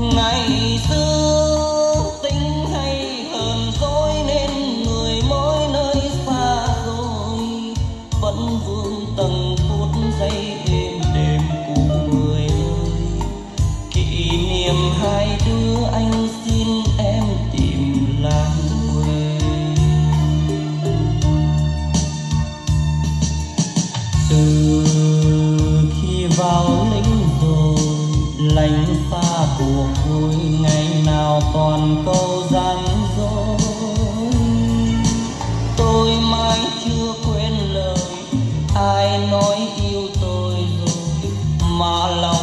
ngày xưa, tính hay hờn dỗi nên người mỗi nơi xa rồi. Vẫn vương tầng phút giây êm đềm cũ người ơi kỷ niệm hai đứa anh xin em tìm làm quê lành xa cuộc vui ngày nào còn câu gian dối. Tôi mãi chưa quên lời ai nói yêu tôi rồi, mà lòng